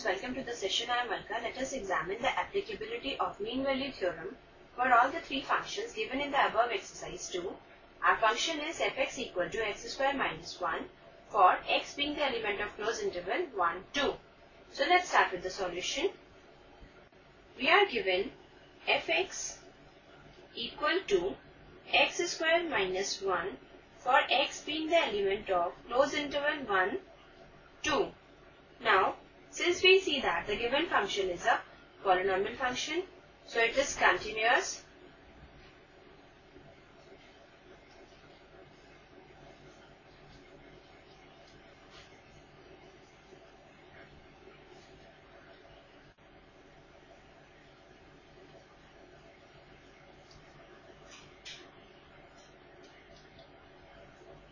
students, welcome to the session. I am Malka. Let us examine the applicability of mean value theorem for all the three functions given in the above exercise 2. Our function is fx equal to x square minus 1 for x being the element of closed interval 1, 2. So let's start with the solution. We are given fx equal to x square minus 1 for x being the element of closed interval 1, 2. Now, since we see that the given function is a polynomial function, so it is continuous.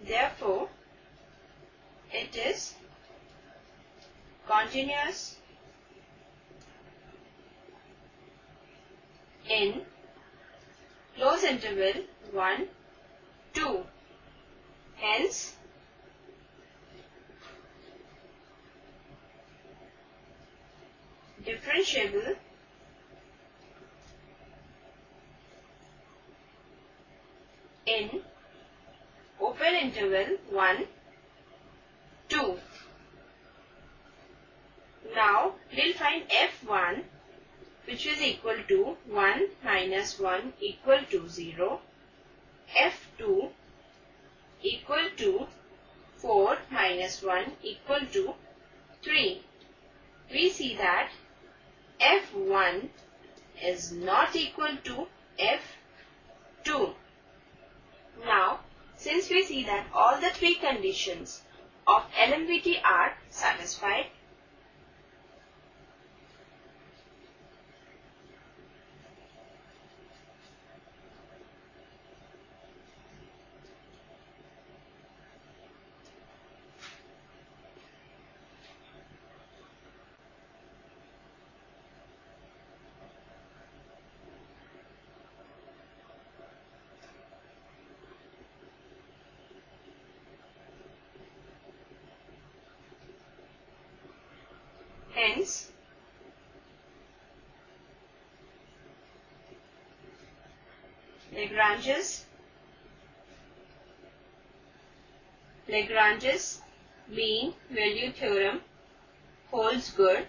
Therefore, it is continuous in close interval 1, 2. Hence, differentiable in open interval 1, 2. Now, we'll find f1 which is equal to 1 minus 1 equal to 0. f2 equal to 4 minus 1 equal to 3. We see that f1 is not equal to f2. Now, since we see that all the three conditions of LMVT are satisfied, Hence, Lagrange's Lagrange's mean value theorem holds good.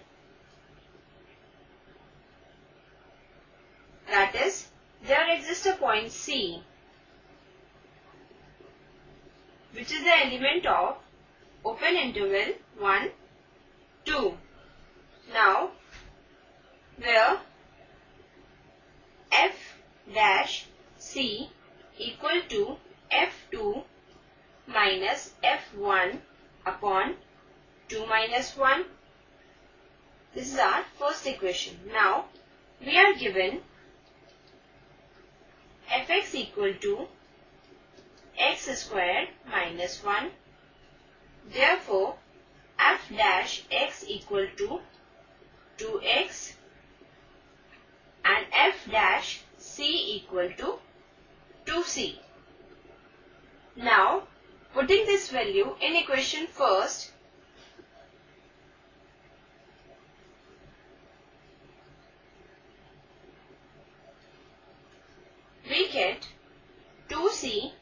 That is, there exists a point C which is the element of open interval 1, 2. Now, where f dash c equal to f2 minus f1 upon 2 minus 1. This is our first equation. Now, we are given fx equal to x squared minus 1. Therefore, f dash x equal to 2x and f dash c equal to 2c. Now, putting this value in equation first, we get 2c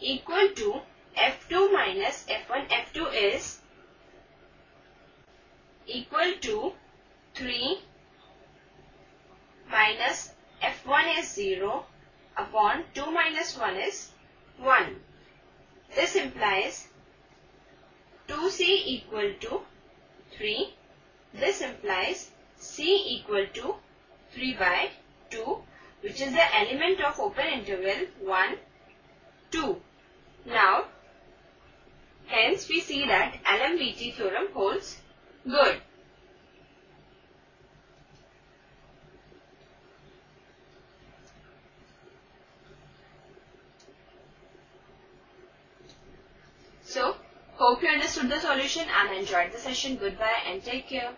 equal to f2 minus f1. f2 is equal to 3 minus f1 is 0 upon 2 minus 1 is 1. This implies 2c equal to 3. This implies c equal to 3 by 2 which is the element of open interval 1, 2. Now, hence we see that LMVT theorem holds good. Understood the solution and enjoyed the session. Goodbye and take care.